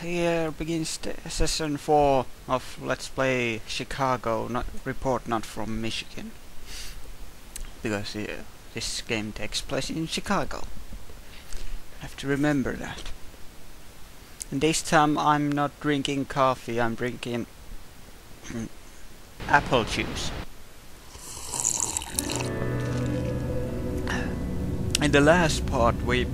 here begins the session 4 of Let's Play Chicago, not report not from Michigan. Because uh, this game takes place in Chicago. I have to remember that. And this time I'm not drinking coffee, I'm drinking apple juice. In the last part we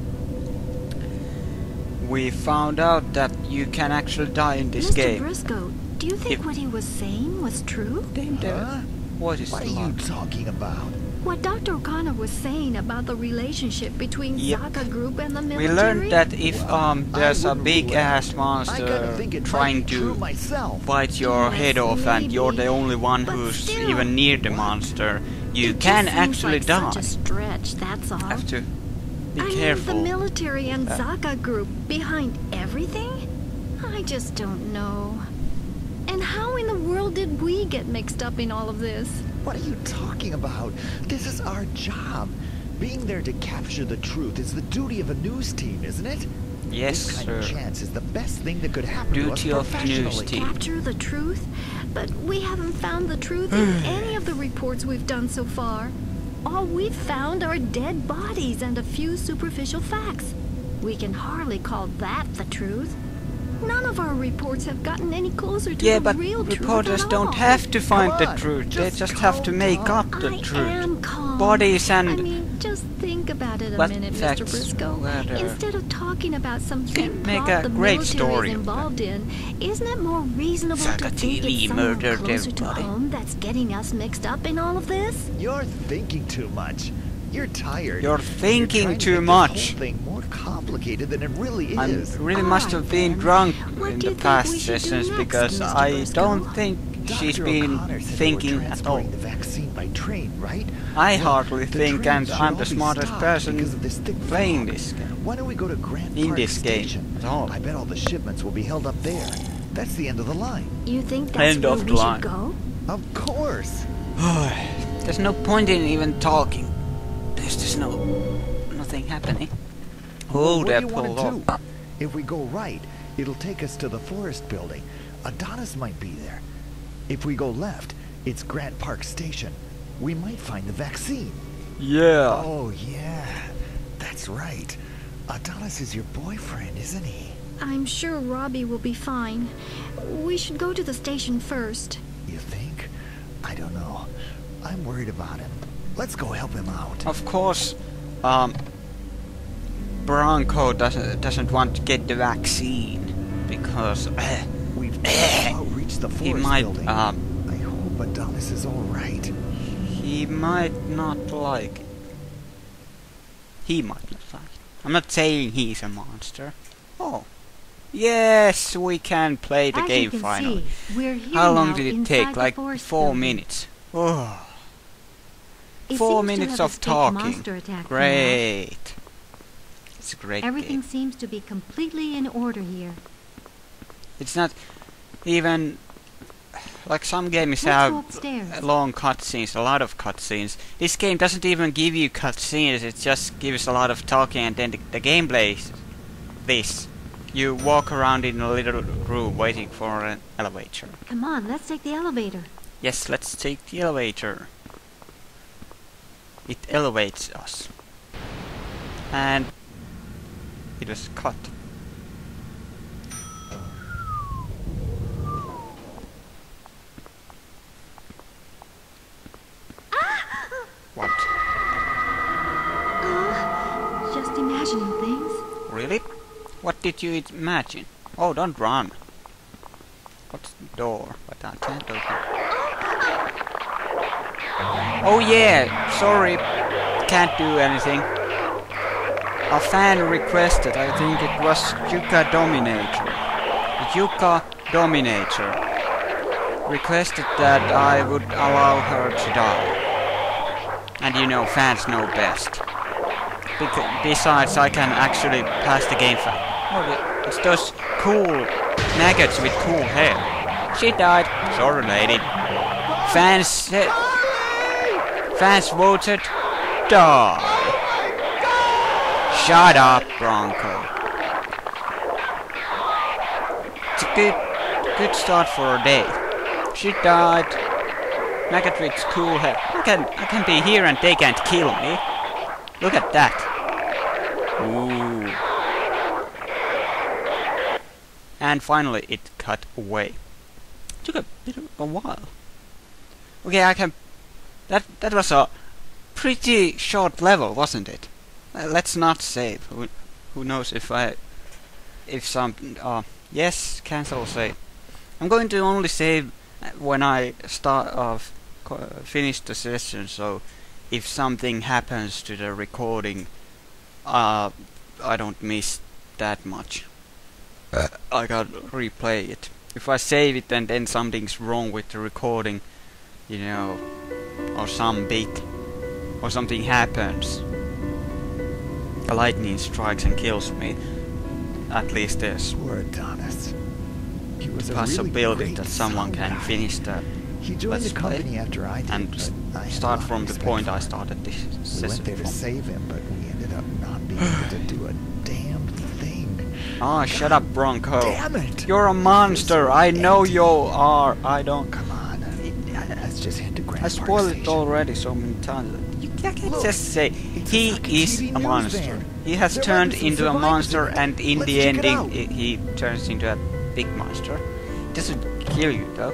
we found out that you can actually die in this Mr. game. Briscoe, do you think If- what he was saying was true? Damn, damn. Huh? What is What are the you talking about? What Dr. O'Connor was saying about the relationship between Yep. Zaka Group and the military? We learned that if um there's a big ass monster trying might be true to myself. bite your Yes, head off and you're the only one But who's still. even near the monster, you can actually like die. Such a stretch, that's all. Have to be I careful. mean, the military and Uh. Zaka Group behind everything? I just don't know. And how in the world did we get mixed up in all of this? What are you talking about? This is our job. Being there to capture the truth is the duty of a news team, isn't it? yes, this kind sir. of chance is the best thing that could happen to us Duty of news professionally. team. Capture the truth? But we haven't found the truth in any of the reports we've done so far. All we've found are dead bodies and a few superficial facts. We can hardly call that the truth. None of our reports have gotten any closer to Yeah, the but real truth reporters don't all. have to find Come the on, truth. They just just have to make down. up the I truth. am calm. Bodies and I mean, just think about it a What minute, facts Mr. Briscoe. were? Instead of talking about some can big make a the great military story is involved in, isn't it more reasonable to think it's someone murdered closer to home that's getting us mixed up in all of this? You're thinking too much. You're tired. You're thinking trying to too make much. Thing more complicated than it really is. I really All must right, have been then. drunk What in the past we should do sessions next, because Mr. I Briscoe? don't think she's Dr. been O'Connor said thinking they at all. the vaccine by train, right? I Well, hardly think, trains and I'm the smartest person because this thick playing this game. Why don't we go to Grant In Park this game Station? at all. I bet all the shipments will be held up there. That's the end of the line. You think that's End where of we the line. should go? Of course. There's no point in even talking. There's just no nothing happening. Oh, what they're do you want pulled off. If we go right, it'll take us to the forest building. Adonis might be there. If we go left, it's Grant Park Station. We might find the vaccine. Yeah. Oh, yeah. That's right. Adonis is your boyfriend, isn't he? I'm sure Robbie will be fine. We should go to the station first. You think? I don't know. I'm worried about him. Let's go help him out. Of course, um, Bronco doesn't doesn't want to get the vaccine because uh, We've just about reached the forest he might building. um I hope Adonis is all right. he might not like it. He might not like it. I'm not saying he's a monster. Oh. Yes, we can play the As game you can finally. See, we're here How long did it take? Like four building. minutes. Oh, It four minutes of escaped talking. attack. Great. It's a great Everything game. seems to be completely in order here. It's not even like some games Let's have upstairs. long cutscenes, a lot of cutscenes. This game doesn't even give you cutscenes, it just gives a lot of talking and then the, the gameplay is this. You walk around in a little room waiting for an elevator. Come on, let's take the elevator. Yes, let's take the elevator. It elevates us. And it was cut. Imagining things. Really? What did you imagine? Oh, don't run. What's the door? But I can't open. Oh yeah, sorry. Can't do anything. A fan requested, I think it was Yuka Dominator. Yuka Dominator requested that I would allow her to die. And you know, fans know best. Besides, I can actually pass the game fast. Oh. It's those cool maggots with cool hair. She died. Sorry, lady. Fans said. Fans voted. Die. Shut up, Bronco. It's a good good start for a day. She died. Megatrix cool hair. I can I can be here and they can't kill me. Look at that. Ooh. And finally it cut away. Took a bit of a while. Okay, I can that that was a pretty short level, wasn't it? Uh, let's not save. Who, who knows if I if some uh yes, cancel save. I'm going to only save uh, when I start off co- finish the session so if something happens to the recording uh I don't miss that much. I gotta replay it. If I save it and then something's wrong with the recording, you know, or some bit, or something happens, a lightning strikes and kills me. At least there's Poor Adonis. He was a possibility really great that someone can guy. finish the He joined Let's the company after I did, and but s- I had a start from the point I started this We went there to save him, but we ended up not being able to do a damn thing. Ah, shut up, Bronco. Damn it! You're a monster. I know you are. I don't. Come on. Let's just head to Grant I spoiled it already so many times. You can't Look, just say he is TV a monster. van. He has turned into a monster, it. and in Let's the ending, he turns into a big monster. Doesn't kill you though.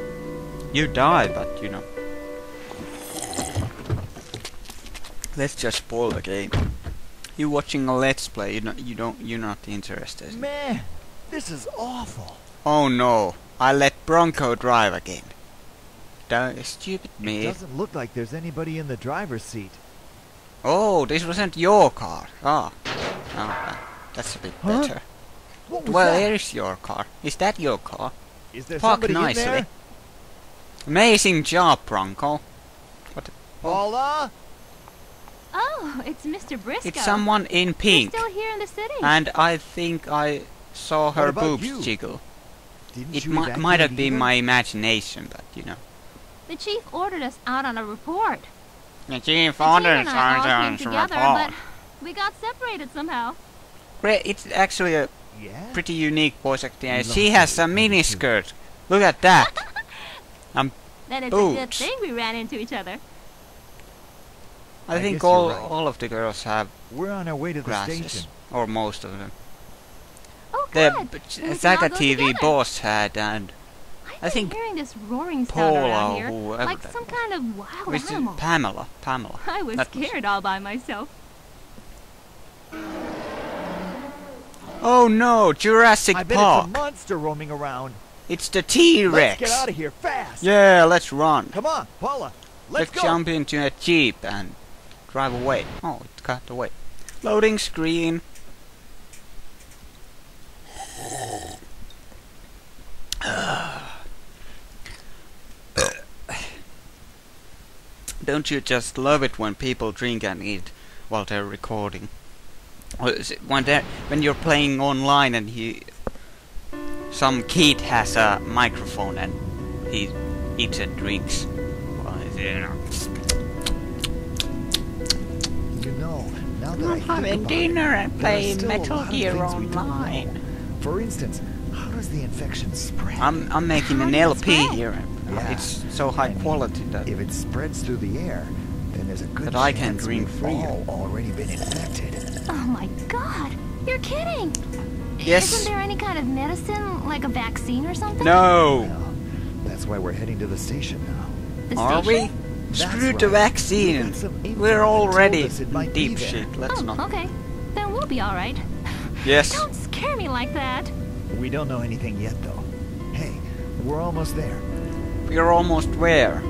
You die, but you know. Let's just spoil the game. You're watching a let's play? You don't. You don't. You're not interested. Man, this is awful. Oh no! I let Bronco drive again. Don't stupid It me. doesn't look like there's anybody in the driver's seat. Oh, this wasn't your car. Ah. Oh, uh, that's a bit Huh? better. What was Well, that? here's your car. Is that your car? Is there Park somebody nicely. in there? Amazing job, Bronco. What, Paula? Oh, it's Mr. Briscoe. It's someone in He's pink. still here in the city. And I think I saw her boobs you? jiggle. Didn't It you mi- might have been either? my imagination, but you know. the chief ordered us out on a report. The chief The ordered and I all came us together, but we got separated somehow. Great, It's actually a Yeah? pretty unique voice acting. We and love She has a We do mini skirt. Look at that. Then it's a good thing we ran into each other. I, I think guess all right. all of the girls have We're on our way to the glasses, station. or most of them. Oh, The good. b- We can all Zaka TV together. boss had and I've I been think hearing this roaring sound Paula around or here, whoever like some was. kind of wild Which is animal. Pamela. Pamela. I was That was- scared all by myself. Oh no, Jurassic I bet Park. it's a monster roaming around. It's the T-Rex. Let's get out of here fast. Yeah, let's run. Come on, Paula. Let's, go. jump into a jeep and drive away. Oh, it got away. Loading screen. Don't you just love it when people drink and eat while they're recording? Is it when when you're playing online and he some kid has a microphone and he eats and drinks. You know. Now that I'm I having dinner and playing Metal Gear things we don't know. Online. For instance, how does the infection spread? I'm I'm making How an LP spread? here. Yeah. It's so high I mean, quality that If it spreads through the air, then there's a good That I can chance drink we've all already been infected. Oh my god! You're kidding! Yes. Isn't there any kind of medicine, like a vaccine or something? no. Well, that's why we're heading to the station now. The Are we? station? That's Screw the right. vaccine. We got some info We're that told already us it might in deep shit. Let's oh, not. okay. Then we'll be alright. Yes. Don't scare me like that. We don't know anything yet, though. Hey, we're almost there. We're almost where?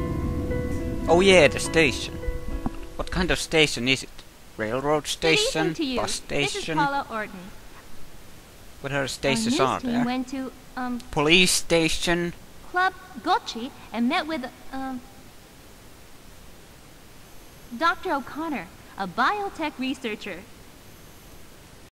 Oh yeah, the station. What kind of station is it? Railroad Good station? evening to you. Bus This is station? Paula Orton. What other Our stations news are team there? went to um Police station? Club Gocci and met with um Dr. O'Connor, a biotech researcher.